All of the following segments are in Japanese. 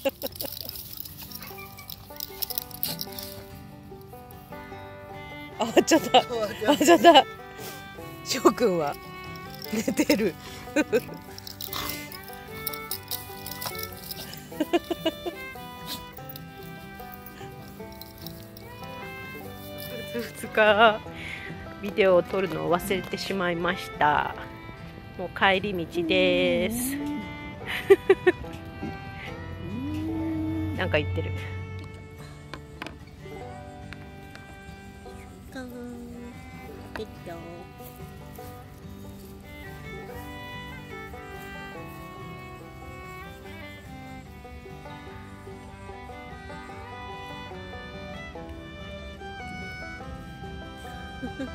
あわっ ちゃったあわっちゃった翔くんは。寝てる。2日ビデオを撮るのを忘れてしまいました。もう帰り道ですなんか言ってる。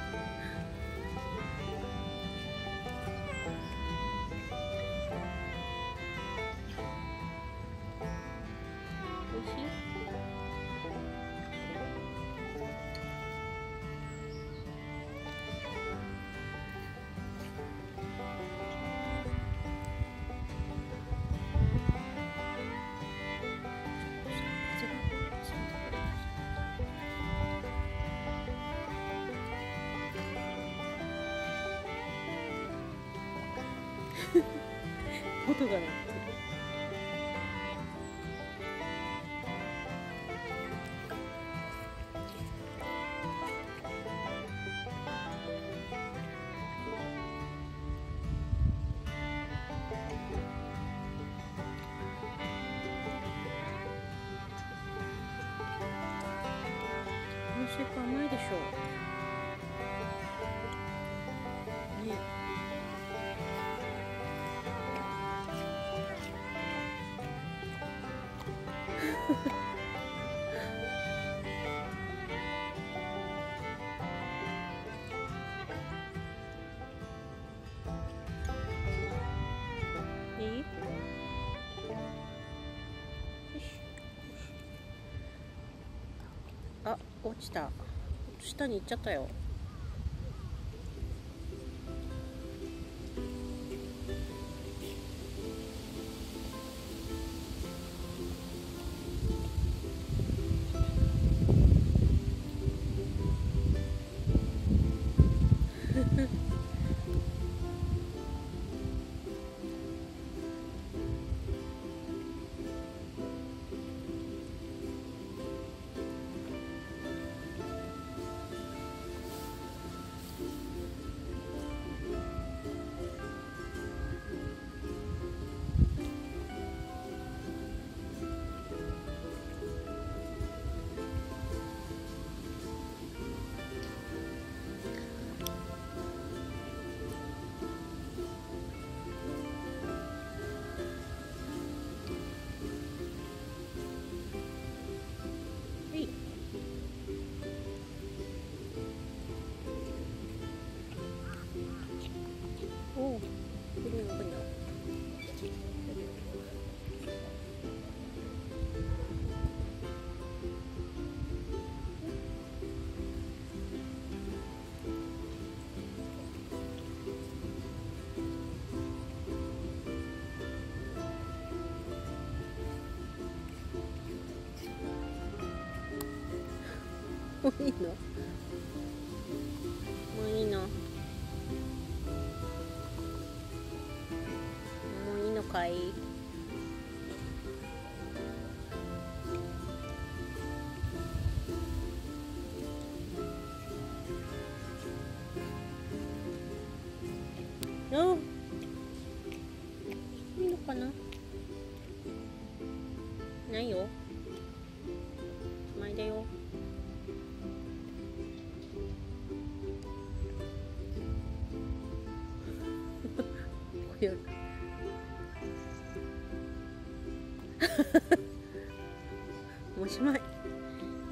音が鳴ってる。このスイカ甘いでしょう。いい？あ落ちた。下に行っちゃったよ。もういいの？もういいの？もういいのかい？おいいのかな？ないよ。まいだよ。おしまい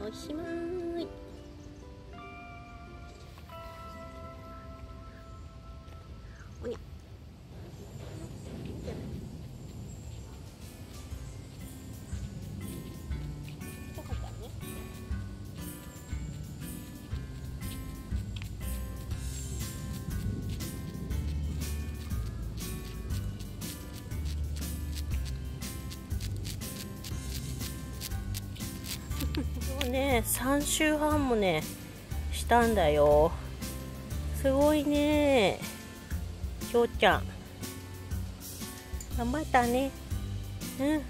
おしまいね3週半もねしたんだよ。すごいね。しょうちゃん。頑張ったね。うん。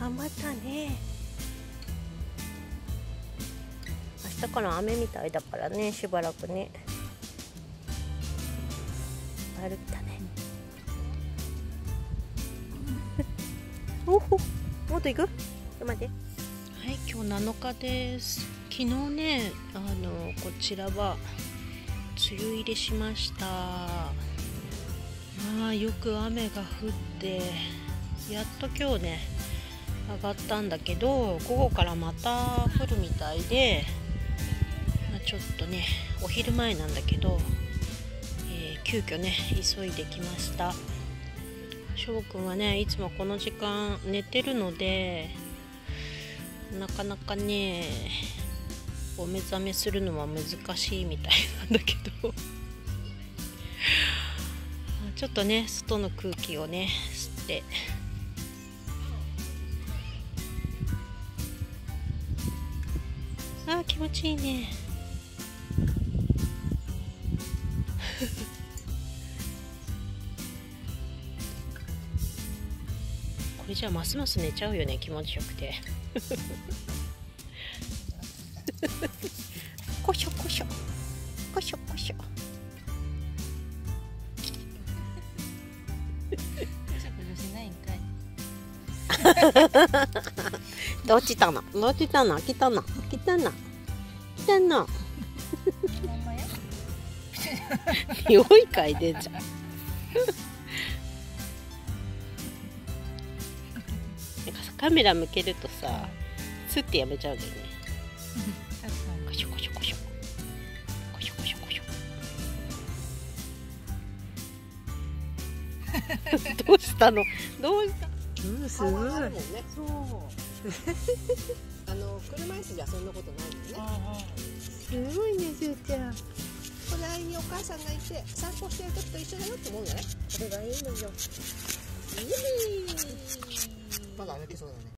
頑張ったね。明日から雨みたいだからねしばらくね。歩いたね。おほもっと行く？ちょっと待ってはい今日7日です。昨日ねあのこちらは梅雨入りしました。まあよく雨が降ってやっと今日ね上がったんだけど午後からまた降るみたいで、まあ、ちょっとねお昼前なんだけど、えー、急遽ね急いできました。翔くんはねいつもこの時間寝てるのでなかなかねお目覚めするのは難しいみたいなんだけど。ちょっとね外の空気をね吸って。あ気持ちいいね。じゃあますます寝ちゃうよね気持ちよくて。こしょこしょ。こしょこしょ。落ちたの？落ちたの？来たの？来たの？来たの？匂 い嗅いでんじゃんカメラ向けるとさスッてやめちゃうんだよね。こしょこしょこしょこしょこしょこしょどうしたのどうしたうんすごいねそうあの車椅子じゃそんなことないもんねすごいねしゅうちゃん隣にお母さんがいて散歩してる時と一緒だよって思うんじゃないこれがいいのよイエーイまだ歩けそうだね